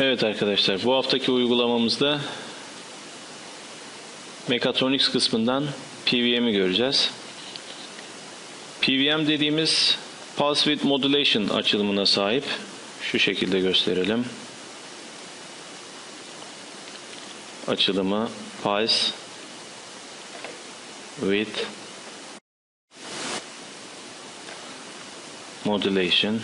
Evet arkadaşlar bu haftaki uygulamamızda Mechatronics kısmından PWM'i göreceğiz. PWM dediğimiz Pulse Width Modulation açılımına sahip. Şu şekilde gösterelim. Açılımı Pulse Width Modulation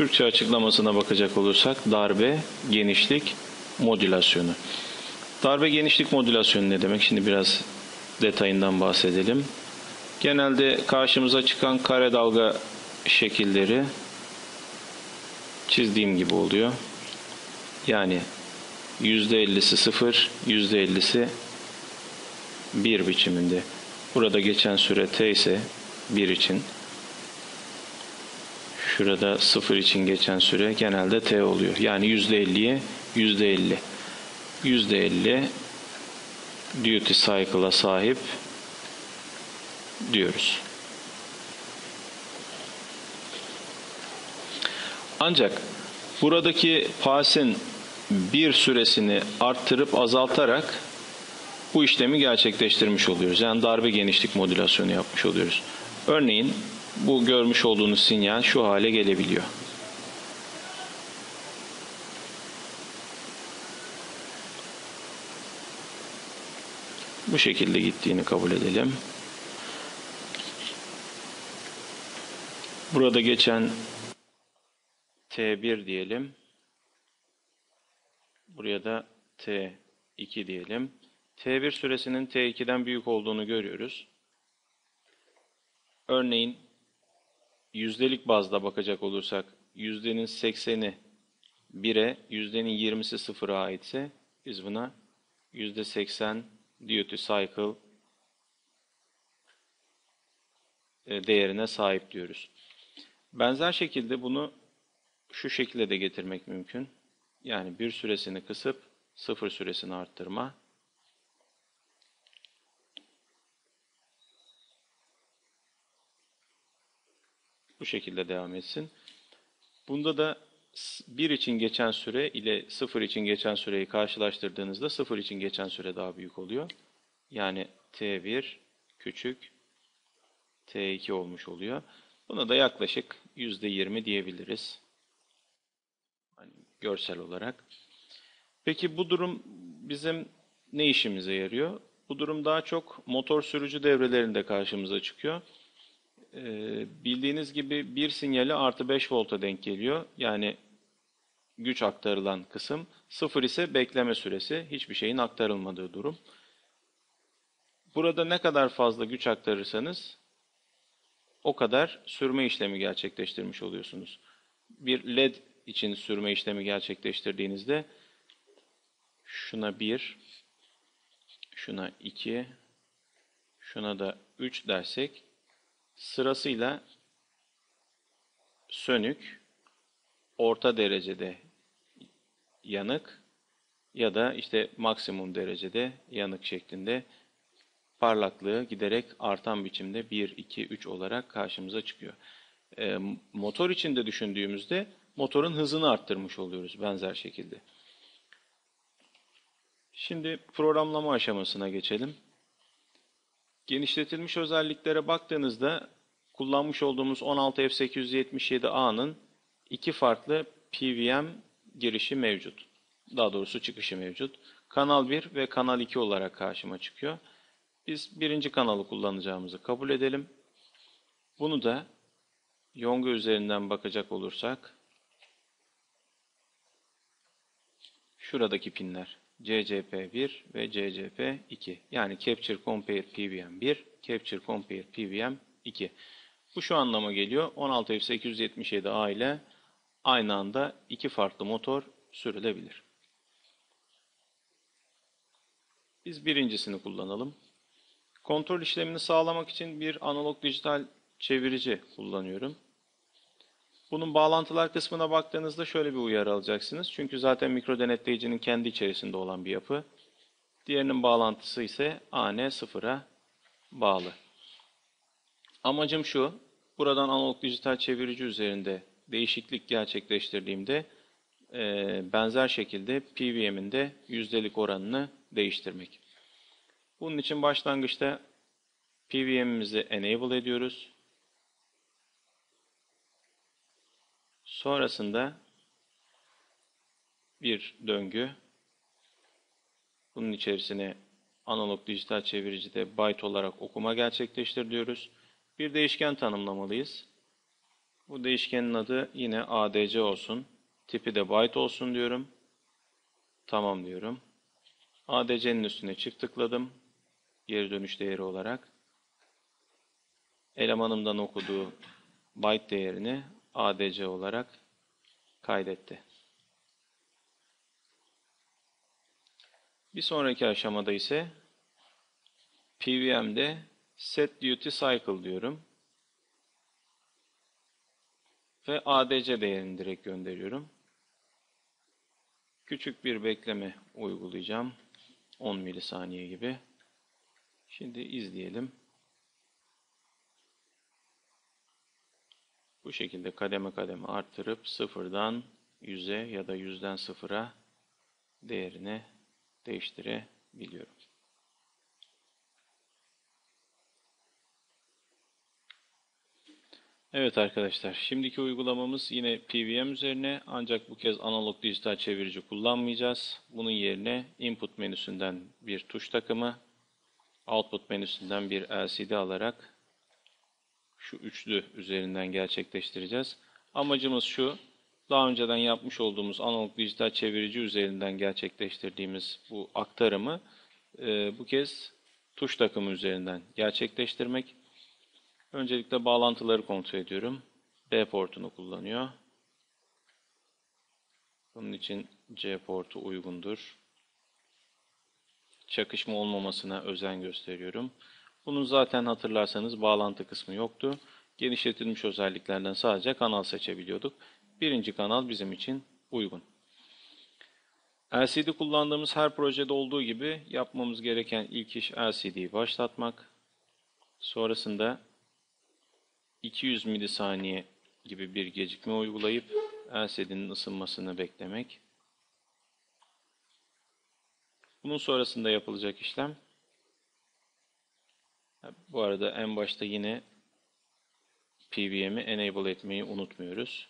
Türkçe açıklamasına bakacak olursak darbe, genişlik, modülasyonu. Darbe genişlik modülasyonu ne demek? Şimdi biraz detayından bahsedelim. Genelde karşımıza çıkan kare dalga şekilleri çizdiğim gibi oluyor. Yani %50'si 0, %50'si 1 biçiminde. Burada geçen süre t ise 1 için Şurada 0 için geçen süre genelde t oluyor. Yani %50'ye %50. %50 duty cycle'a sahip diyoruz. Ancak buradaki pasin bir süresini arttırıp azaltarak bu işlemi gerçekleştirmiş oluyoruz. Yani darbe genişlik modülasyonu yapmış oluyoruz. Örneğin bu görmüş olduğunuz sinyal şu hale gelebiliyor. Bu şekilde gittiğini kabul edelim. Burada geçen T1 diyelim. Buraya da T2 diyelim. T1 süresinin T2'den büyük olduğunu görüyoruz. Örneğin yüzdelik bazda bakacak olursak yüzdenin 80'i 1'e, yüzdenin 20'si 0'a aitse biz buna yüzde 80 duty cycle e, değerine sahip diyoruz. Benzer şekilde bunu şu şekilde de getirmek mümkün. Yani bir süresini kısıp sıfır süresini arttırma. Bu şekilde devam etsin. Bunda da 1 için geçen süre ile 0 için geçen süreyi karşılaştırdığınızda 0 için geçen süre daha büyük oluyor. Yani T1 küçük T2 olmuş oluyor. Buna da yaklaşık %20 diyebiliriz. Hani görsel olarak. Peki bu durum bizim ne işimize yarıyor? Bu durum daha çok motor sürücü devrelerinde karşımıza çıkıyor. Ee, bildiğiniz gibi bir sinyali artı 5 volta denk geliyor. Yani güç aktarılan kısım. Sıfır ise bekleme süresi. Hiçbir şeyin aktarılmadığı durum. Burada ne kadar fazla güç aktarırsanız o kadar sürme işlemi gerçekleştirmiş oluyorsunuz. Bir led için sürme işlemi gerçekleştirdiğinizde şuna 1, şuna 2, şuna da 3 dersek sırasıyla sönük, orta derecede yanık ya da işte maksimum derecede yanık şeklinde parlaklığı giderek artan biçimde 1, 2, 3 olarak karşımıza çıkıyor. E, motor içinde düşündüğümüzde motorun hızını arttırmış oluyoruz benzer şekilde. Şimdi programlama aşamasına geçelim. Genişletilmiş özelliklere baktığınızda kullanmış olduğumuz 16F877A'nın iki farklı PWM girişi mevcut. Daha doğrusu çıkışı mevcut. Kanal 1 ve Kanal 2 olarak karşıma çıkıyor. Biz birinci kanalı kullanacağımızı kabul edelim. Bunu da yonga üzerinden bakacak olursak şuradaki pinler CCP1 ve CCP2 yani Capture Compare PWM1, Capture Compare PWM2. Bu şu anlama geliyor. 16F877A ile aynı anda iki farklı motor sürülebilir. Biz birincisini kullanalım. Kontrol işlemini sağlamak için bir analog dijital çevirici kullanıyorum. Bunun bağlantılar kısmına baktığınızda şöyle bir uyarı alacaksınız. Çünkü zaten mikro denetleyicinin kendi içerisinde olan bir yapı. Diğerinin bağlantısı ise AN0'a bağlı. Amacım şu, buradan analog dijital çevirici üzerinde değişiklik gerçekleştirdiğimde e, benzer şekilde PWM'in de yüzdelik oranını değiştirmek. Bunun için başlangıçta PWM'imizi enable ediyoruz. Sonrasında bir döngü. Bunun içerisine analog dijital çeviricide byte olarak okuma gerçekleştir diyoruz. Bir değişken tanımlamalıyız. Bu değişkenin adı yine ADC olsun. Tipi de byte olsun diyorum. Tamam diyorum. ADC'nin üstüne çift tıkladım. Geri dönüş değeri olarak. Elemanımdan okuduğu byte değerini ADC olarak kaydetti. Bir sonraki aşamada ise PVM'de set duty cycle diyorum. Ve ADC değerini direkt gönderiyorum. Küçük bir bekleme uygulayacağım. 10 milisaniye gibi. Şimdi izleyelim. Bu şekilde kademe kademe arttırıp sıfırdan 100'e ya da 100'den sıfıra değerini değiştirebiliyorum. Evet arkadaşlar, şimdiki uygulamamız yine PVM üzerine ancak bu kez analog dijital çevirici kullanmayacağız. Bunun yerine input menüsünden bir tuş takımı, output menüsünden bir LCD alarak şu üçlü üzerinden gerçekleştireceğiz. Amacımız şu, daha önceden yapmış olduğumuz analog dijital çevirici üzerinden gerçekleştirdiğimiz bu aktarımı e, bu kez tuş takımı üzerinden gerçekleştirmek. Öncelikle bağlantıları kontrol ediyorum. B portunu kullanıyor. Bunun için C portu uygundur. Çakışma olmamasına özen gösteriyorum. Bunun zaten hatırlarsanız bağlantı kısmı yoktu. Genişletilmiş özelliklerden sadece kanal seçebiliyorduk. Birinci kanal bizim için uygun. LCD kullandığımız her projede olduğu gibi yapmamız gereken ilk iş LCD'yi başlatmak. Sonrasında 200 milisaniye gibi bir gecikme uygulayıp LCD'nin ısınmasını beklemek. Bunun sonrasında yapılacak işlem bu arada en başta yine PVM'i enable etmeyi unutmuyoruz.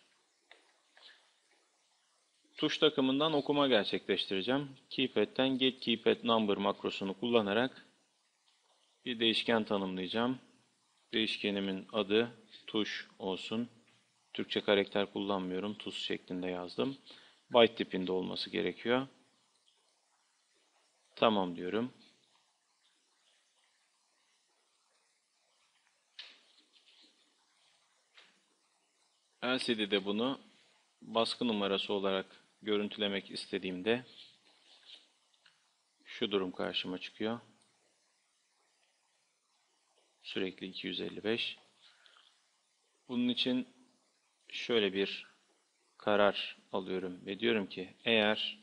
Tuş takımından okuma gerçekleştireceğim. Keypad'den get keypad number makrosunu kullanarak bir değişken tanımlayacağım. Değişkenimin adı tuş olsun. Türkçe karakter kullanmıyorum. Tuz şeklinde yazdım. Byte tipinde olması gerekiyor. Tamam diyorum. LCD'de bunu baskı numarası olarak görüntülemek istediğimde şu durum karşıma çıkıyor. Sürekli 255. Bunun için şöyle bir karar alıyorum ve diyorum ki eğer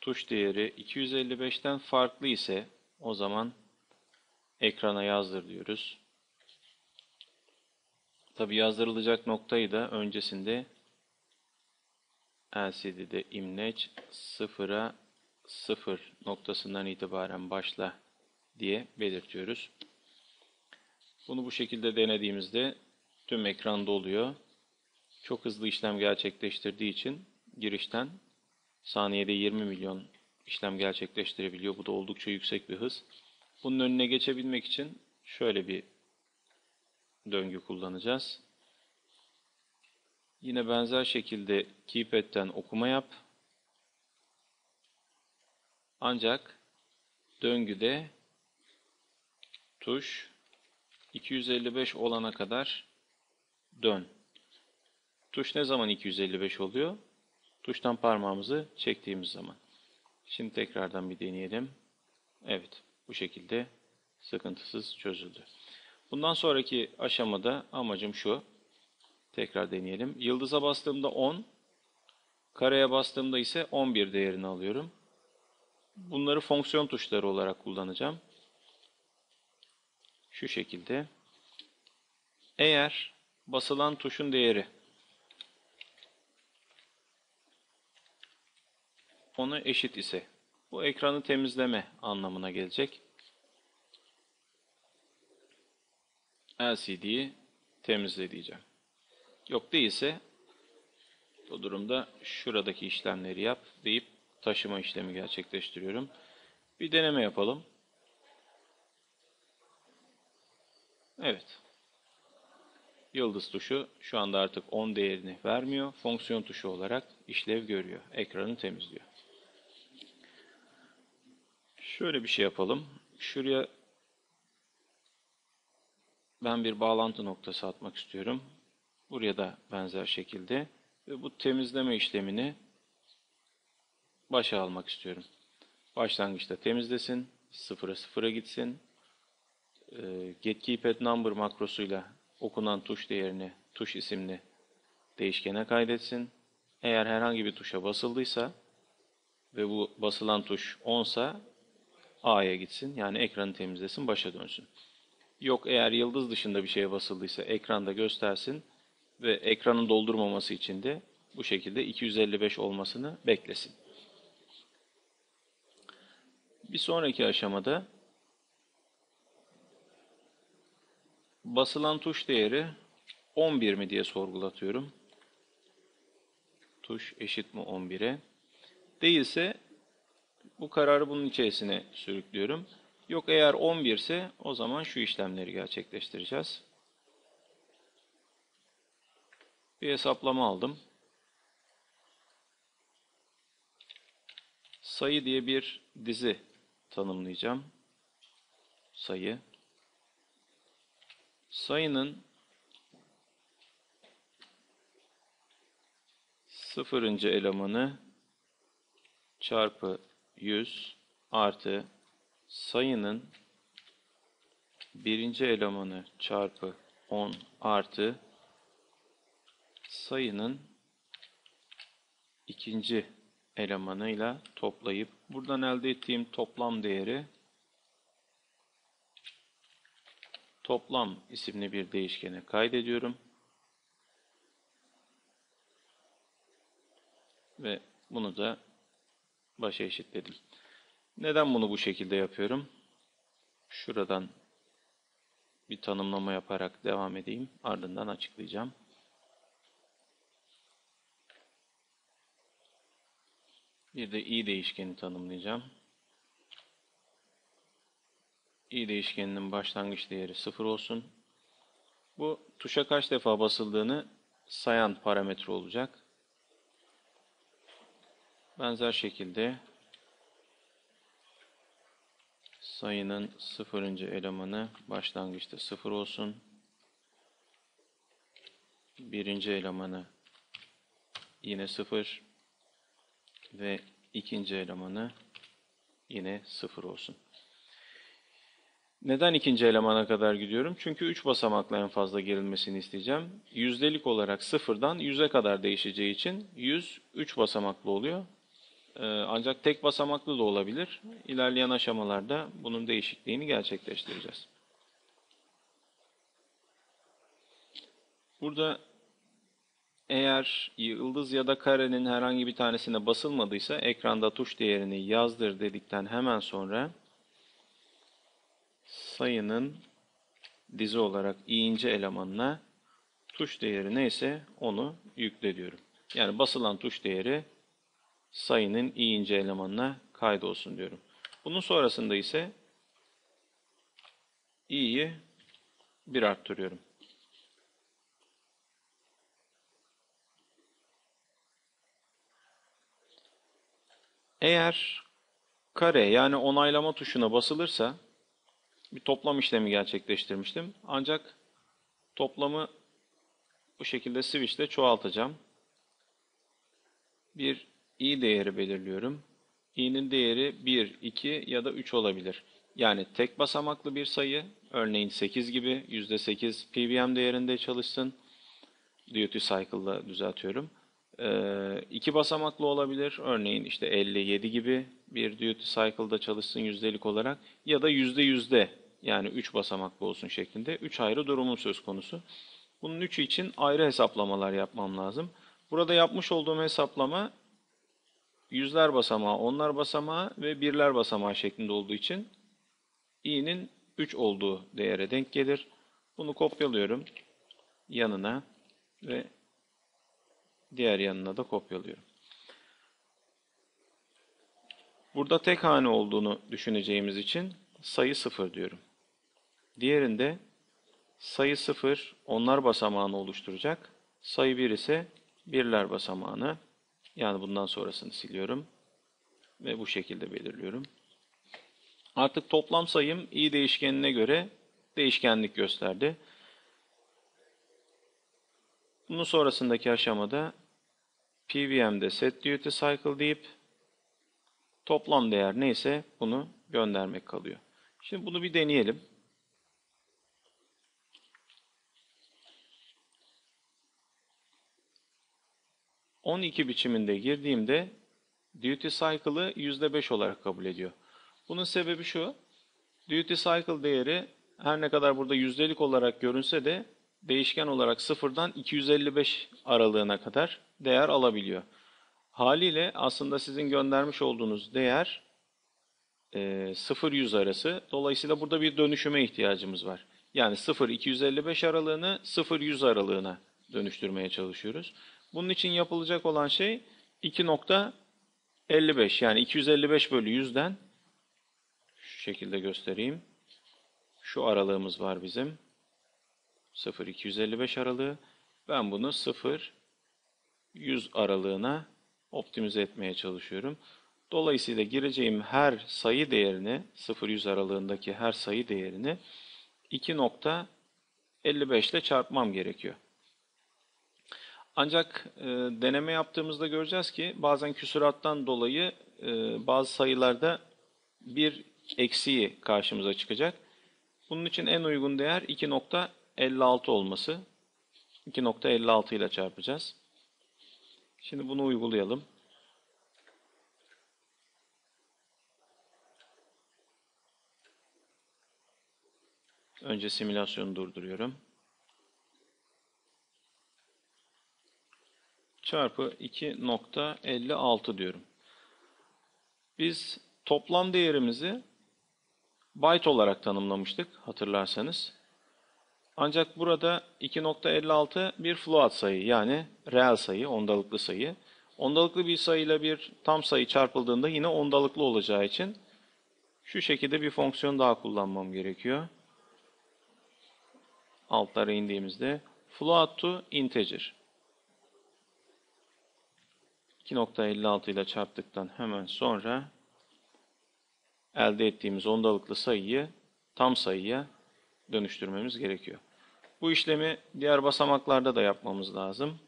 tuş değeri 255'ten farklı ise o zaman ekrana yazdır diyoruz. Tabi yazdırılacak noktayı da öncesinde LCD'de imleç 0'a 0 noktasından itibaren başla diye belirtiyoruz. Bunu bu şekilde denediğimizde tüm ekran doluyor. Çok hızlı işlem gerçekleştirdiği için girişten saniyede 20 milyon işlem gerçekleştirebiliyor. Bu da oldukça yüksek bir hız. Bunun önüne geçebilmek için şöyle bir döngü kullanacağız. Yine benzer şekilde keypad'den okuma yap. Ancak döngüde tuş 255 olana kadar dön. Tuş ne zaman 255 oluyor? Tuştan parmağımızı çektiğimiz zaman. Şimdi tekrardan bir deneyelim. Evet, bu şekilde sıkıntısız çözüldü. Bundan sonraki aşamada amacım şu. Tekrar deneyelim. Yıldıza bastığımda 10, kareye bastığımda ise 11 değerini alıyorum. Bunları fonksiyon tuşları olarak kullanacağım. şu şekilde. Eğer basılan tuşun değeri ona eşit ise bu ekranı temizleme anlamına gelecek. LCD'yi temizle diyeceğim. Yok değilse bu durumda şuradaki işlemleri yap deyip taşıma işlemi gerçekleştiriyorum. Bir deneme yapalım. Evet. Yıldız tuşu şu anda artık 10 değerini vermiyor. Fonksiyon tuşu olarak işlev görüyor. Ekranı temizliyor. Şöyle bir şey yapalım. Şuraya ben bir bağlantı noktası atmak istiyorum. Buraya da benzer şekilde ve bu temizleme işlemini başa almak istiyorum. Başlangıçta temizlesin, sıfıra sıfıra gitsin. Ee, Get keypad number makrosuyla okunan tuş değerini, tuş isimli değişkene kaydetsin. Eğer herhangi bir tuşa basıldıysa ve bu basılan tuş 10 sa A'ya gitsin. Yani ekranı temizlesin, başa dönsün. Yok eğer yıldız dışında bir şeye basıldıysa ekranda göstersin ve ekranın doldurmaması için de bu şekilde 255 olmasını beklesin. Bir sonraki aşamada basılan tuş değeri 11 mi diye sorgulatıyorum. Tuş eşit mi 11'e? Değilse bu kararı bunun içerisine sürüklüyorum. Yok eğer 11 ise o zaman şu işlemleri gerçekleştireceğiz. Bir hesaplama aldım. Sayı diye bir dizi tanımlayacağım. Sayı. Sayının sıfırıncı elemanı çarpı 100 artı sayının birinci elemanı çarpı 10 artı sayının ikinci elemanıyla toplayıp buradan elde ettiğim toplam değeri toplam isimli bir değişkene kaydediyorum. Ve bunu da başa eşitledim. Neden bunu bu şekilde yapıyorum? Şuradan bir tanımlama yaparak devam edeyim. Ardından açıklayacağım. Bir de i değişkeni tanımlayacağım. i değişkeninin başlangıç değeri 0 olsun. Bu tuşa kaç defa basıldığını sayan parametre olacak. Benzer şekilde sayının sıfırıncı elemanı başlangıçta sıfır olsun. Birinci elemanı yine sıfır ve ikinci elemanı yine sıfır olsun. Neden ikinci elemana kadar gidiyorum? Çünkü 3 basamakla en fazla girilmesini isteyeceğim. Yüzdelik olarak sıfırdan 100'e kadar değişeceği için 100 3 basamaklı oluyor. Ee, ancak tek basamaklı da olabilir. İlerleyen aşamalarda bunun değişikliğini gerçekleştireceğiz. Burada eğer yıldız ya da karenin herhangi bir tanesine basılmadıysa ekranda tuş değerini yazdır dedikten hemen sonra sayının dizi olarak i'inci elemanına tuş değeri neyse onu yükle diyorum. Yani basılan tuş değeri sayının i'inci elemanına kaydolsun diyorum. Bunun sonrasında ise i'yi 1 arttırıyorum. Eğer kare yani onaylama tuşuna basılırsa bir toplam işlemi gerçekleştirmiştim. Ancak toplamı bu şekilde switch ile çoğaltacağım. Bir i değeri belirliyorum. i'nin değeri 1, 2 ya da 3 olabilir. Yani tek basamaklı bir sayı, örneğin 8 gibi %8 PVM değerinde çalışsın. Duty Cycle'da düzeltiyorum. Ee, iki basamaklı olabilir. Örneğin işte 57 gibi bir Duty Cycle'da çalışsın yüzdelik olarak. Ya da yüzde yüzde Yani 3 basamaklı olsun şeklinde. 3 ayrı durumum söz konusu. Bunun üçü için ayrı hesaplamalar yapmam lazım. Burada yapmış olduğum hesaplama yüzler basamağı, onlar basamağı ve birler basamağı şeklinde olduğu için i'nin 3 olduğu değere denk gelir. Bunu kopyalıyorum yanına ve diğer yanına da kopyalıyorum. Burada tek hane olduğunu düşüneceğimiz için sayı 0 diyorum. Diğerinde sayı 0 onlar basamağını oluşturacak. Sayı 1 ise birler basamağını. Yani bundan sonrasını siliyorum. Ve bu şekilde belirliyorum. Artık toplam sayım i değişkenine göre değişkenlik gösterdi. Bunun sonrasındaki aşamada PVM'de set duty cycle deyip toplam değer neyse bunu göndermek kalıyor. Şimdi bunu bir deneyelim. ...12 biçiminde girdiğimde... ...duty cycle'ı %5 olarak kabul ediyor. Bunun sebebi şu... ...duty cycle değeri... ...her ne kadar burada yüzdelik olarak görünse de... ...değişken olarak sıfırdan 255 aralığına kadar... ...değer alabiliyor. Haliyle aslında sizin göndermiş olduğunuz değer... E, 0-100 arası. Dolayısıyla burada bir dönüşüme ihtiyacımız var. Yani 0-255 aralığını 0-100 aralığına dönüştürmeye çalışıyoruz. Bunun için yapılacak olan şey 2.55 yani 255 bölü 100'den şu şekilde göstereyim. Şu aralığımız var bizim. 0-255 aralığı. Ben bunu 0-100 aralığına optimize etmeye çalışıyorum. Dolayısıyla gireceğim her sayı değerini 0-100 aralığındaki her sayı değerini 2.55 ile çarpmam gerekiyor. Ancak e, deneme yaptığımızda göreceğiz ki bazen küsurattan dolayı e, bazı sayılarda bir eksiği karşımıza çıkacak. Bunun için en uygun değer 2.56 olması. 2.56 ile çarpacağız. Şimdi bunu uygulayalım. Önce simülasyonu durduruyorum. Çarpı 2.56 diyorum. Biz toplam değerimizi byte olarak tanımlamıştık hatırlarsanız. Ancak burada 2.56 bir float sayı yani reel sayı, ondalıklı sayı. Ondalıklı bir sayıyla bir tam sayı çarpıldığında yine ondalıklı olacağı için şu şekilde bir fonksiyon daha kullanmam gerekiyor altlara indiğimizde float to integer 2.56 ile çarptıktan hemen sonra elde ettiğimiz ondalıklı sayıyı tam sayıya dönüştürmemiz gerekiyor. Bu işlemi diğer basamaklarda da yapmamız lazım.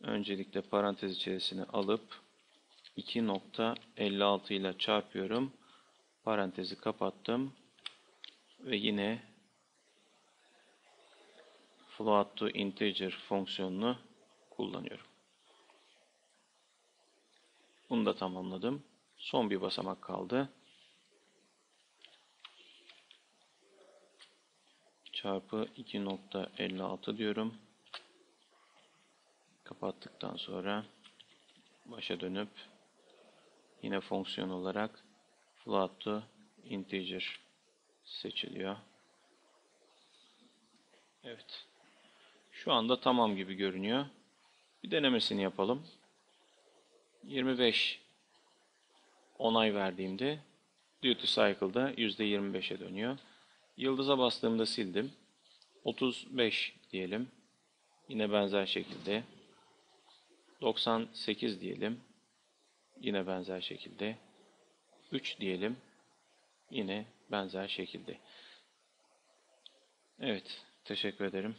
Öncelikle parantez içerisine alıp 2.56 ile çarpıyorum. Parantezi kapattım. Ve yine float to integer fonksiyonunu kullanıyorum. Bunu da tamamladım. Son bir basamak kaldı. Çarpı 2.56 diyorum. Kapattıktan sonra başa dönüp yine fonksiyon olarak float to integer seçiliyor. Evet. Şu anda tamam gibi görünüyor. Bir denemesini yapalım. 25 onay verdiğimde duty cycle'da %25'e dönüyor. Yıldıza bastığımda sildim. 35 diyelim. Yine benzer şekilde. 98 diyelim. Yine benzer şekilde. 3 diyelim. Yine benzer şekilde. Evet. Teşekkür ederim.